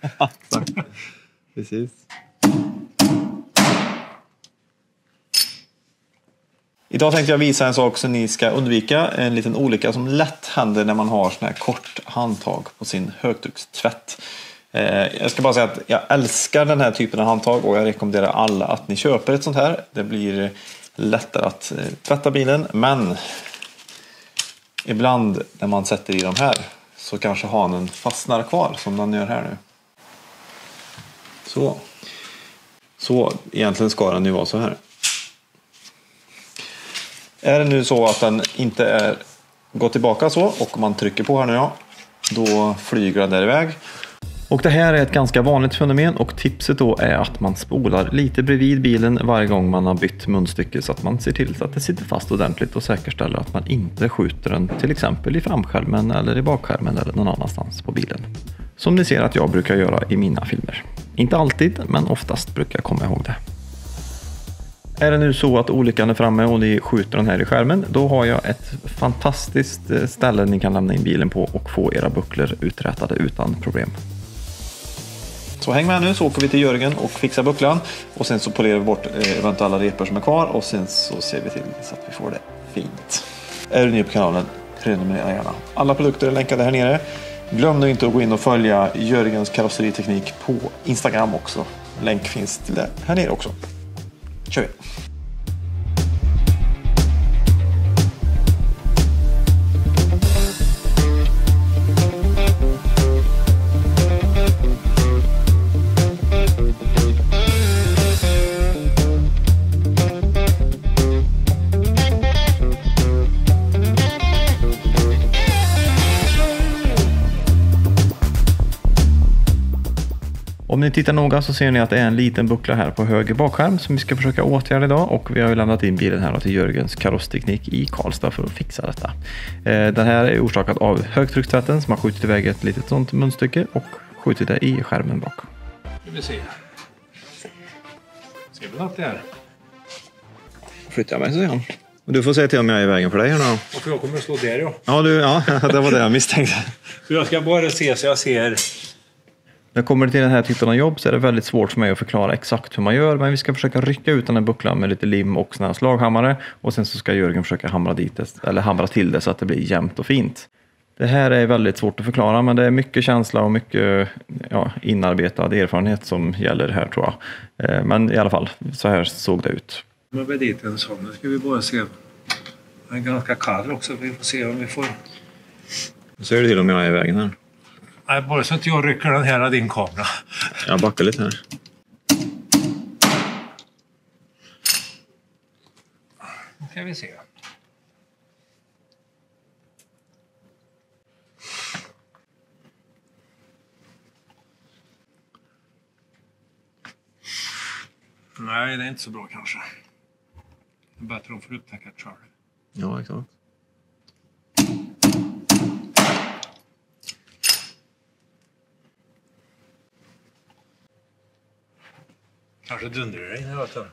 Precis. Idag tänkte jag visa en sak som ni ska undvika. En liten olycka som lätt händer när man har sån här kort handtag på sin högtryckstvätt. Eh, jag ska bara säga att jag älskar den här typen av handtag och jag rekommenderar alla att ni köper ett sånt här. Det blir lättare att eh, tvätta bilen men ibland när man sätter i de här så kanske hanen fastnar kvar som den gör här nu. Så. Så egentligen ska den ju vara så här. Är det nu så att den inte är går tillbaka så och man trycker på här nu ja, då flyger den där iväg. Och det här är ett ganska vanligt fenomen och tipset då är att man spolar lite bredvid bilen varje gång man har bytt munstycke så att man ser till så att det sitter fast ordentligt och säkerställer att man inte skjuter den till exempel i framskärmen eller i bakskärmen eller någon annanstans på bilen. Som ni ser att jag brukar göra i mina filmer. Inte alltid, men oftast brukar jag komma ihåg det. Är det nu så att olyckan är framme och ni skjuter den här i skärmen, då har jag ett fantastiskt eh, ställe ni kan lämna in bilen på och få era bucklor uträtade utan problem. Så häng med nu så åker vi till Jörgen och fixar bucklan och sen så polerar vi bort eh, eventuella repor som är kvar och sen så ser vi till så att vi får det fint. Är du ny på kanalen, prenumerera gärna. Alla produkter är länkade här nere. Glöm nu inte att gå in och följa Jörgens karosseriteknik på Instagram också. Länk finns till det här nere också. kör vi! Om ni tittar noga så ser ni att det är en liten buckla här på höger bakskärm som vi ska försöka åtgärda idag och vi har ju lämnat in bilen här till Jörgens karossteknik i Karlstad för att fixa detta. Eh, den här är orsakad av högtryckstvätten som har skjutit iväg ett litet sånt munstycke och skjutit det i skärmen bak. Ska vi se. Ser vi något där? Flyttar jag mig så ser han. Du får säga till om jag är i vägen för dig här nu. Och för jag kommer att stå där ja. Ja, du, ja, det var det jag misstänkte. Jag ska bara se så jag ser. När det kommer till den här typen av jobb så är det väldigt svårt för mig att förklara exakt hur man gör, men vi ska försöka rycka ut den här bucklan med lite lim och såna här slaghammare och sen så ska Jörgen försöka hamra, dit det, eller hamra till det så att det blir jämnt och fint. Det här är väldigt svårt att förklara, men det är mycket känsla och mycket ja, inarbetad erfarenhet som gäller här tror jag. Eh, Men i alla fall, så här såg det ut. Men med dit en sån. Nu ska vi bara se. Den är ganska kall också. Vi får se om vi får... Så är det till om jag är i vägen här. Nej, bara så att jag rycker den här av din kamera. Jag backar lite här. Nu ska vi se. Nej, det är inte så bra kanske. Det är bättre att få upptäcka det själv. Ja, exakt. Kanske dundrar det in i vatten.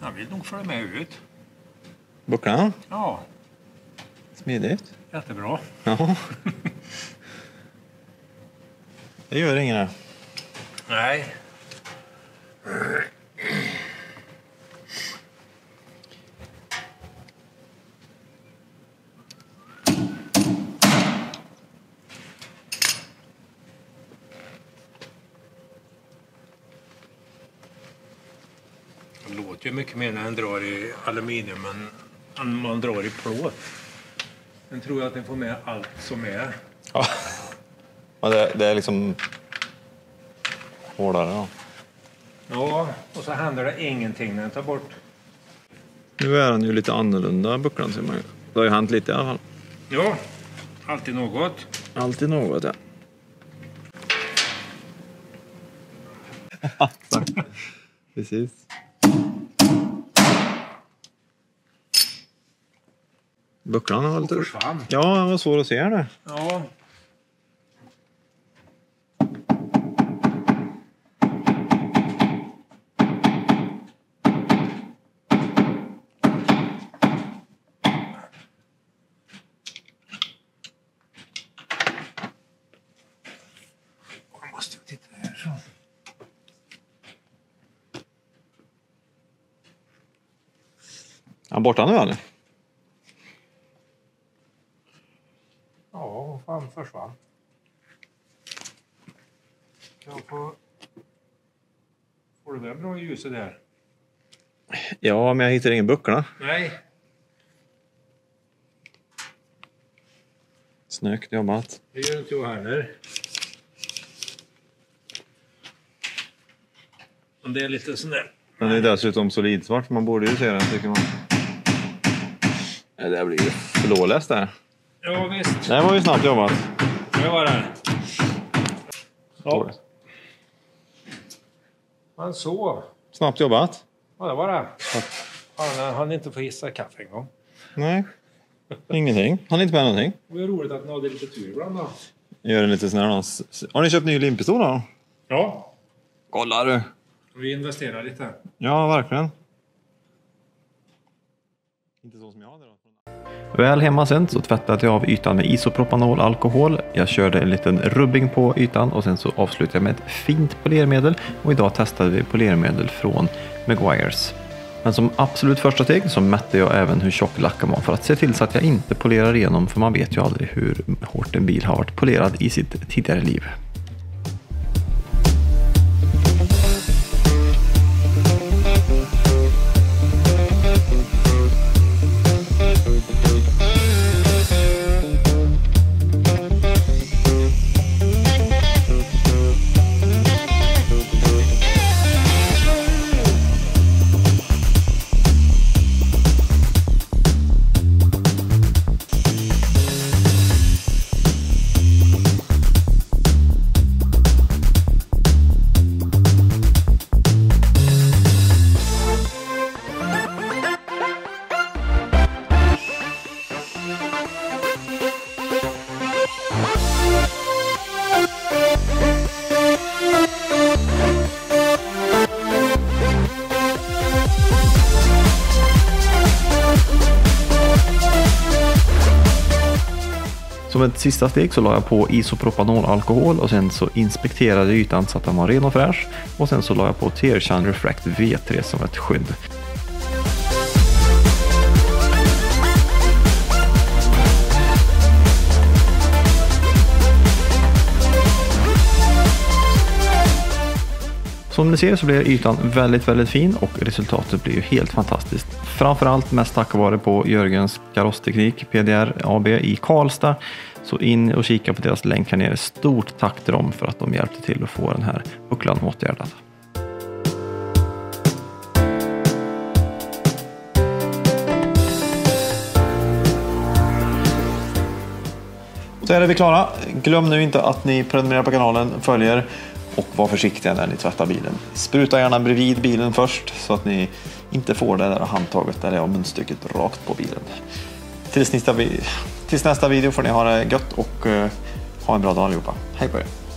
Jag vill nog följa med ut. Bucklan? Ja, Smidigt. jättebra. Ja. Det gör inget. Nej. Det låter ju mycket mer när den drar i aluminium än än man drar i plåt. Sen tror jag att den får med allt som är. Ja. ja det, det är liksom hårdare. Ja. Ja, och så händer det ingenting när den tar bort. Nu är den ju lite annorlunda, bucklan ser man ju. Det har ju hänt lite i alla fall. Ja, alltid något. Alltid något, ja. Precis. Bucklan var lite... försvann. Ja, han var svår att se där. Ja. Han borta nu eller? Jag får... Får du det bra i ljuset där? Ja, men jag hittar ingen buckla. Nej. Snyggt jobbat. Det gör inte jag heller. Men det är lite sån där... Den är dessutom solidsvart. Man borde ju se den tycker man. Det där blir ju flawless där. Ja, visst. Det var ju snabbt jobbat. Det var det. Ja, men så. Snabbt jobbat. Ja, det var det. Han hann inte få hissa kaffe en gång. Nej. Ingenting. Han inte med någonting. Det var roligt att ni hade lite tur ibland då. Gör en lite sån här... Har ni köpt ny limpistol då? Ja. Kolla du. Vi investerar lite. Ja, verkligen. Inte så som jag hade då. Väl hemma sen så tvättade jag av ytan med isopropanol alkohol. Jag körde en liten rubbing på ytan och sen så avslutade jag med ett fint polermedel och idag testade vi polermedel från Meguiar's. Men som absolut första steg så mätte jag även hur tjock lacken var för att se till så att jag inte polerar igenom för man vet ju aldrig hur hårt en bil har varit polerad i sitt tidigare liv. Som ett sista steg så la jag på isopropanolalkohol och sen så inspekterade jag ytan så att den var ren och fräsch. Och sen så la jag på Tearshine Refract V3 som ett skydd. Som ni ser så blir ytan väldigt, väldigt fin och resultatet blir ju helt fantastiskt. Framförallt mest tack vare på Jörgens karossteknik PDR AB i Karlstad. Så in och kika på deras länk här nere. Stort tack till dem för att de hjälpte till att få den här bucklan åtgärdad. Så är vi klara. Glöm nu inte att ni prenumererar på kanalen, följer och var försiktiga när ni tvättar bilen. Spruta gärna bredvid bilen först så att ni inte får det där handtaget eller munstycket rakt på bilen. Tills nästa, tills nästa video får ni ha det gött och eh, ha en bra dag allihopa. Hej på er!